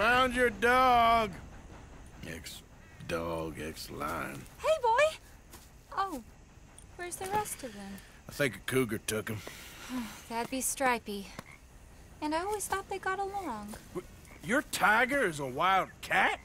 found your dog. Ex-dog, ex-lion. Hey, boy! Oh, where's the rest of them? I think a cougar took him. That'd be Stripey. And I always thought they got along. Your tiger is a wild cat?